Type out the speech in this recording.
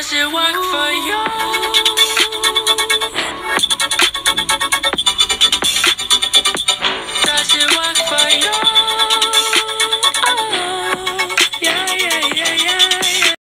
Does it work for you?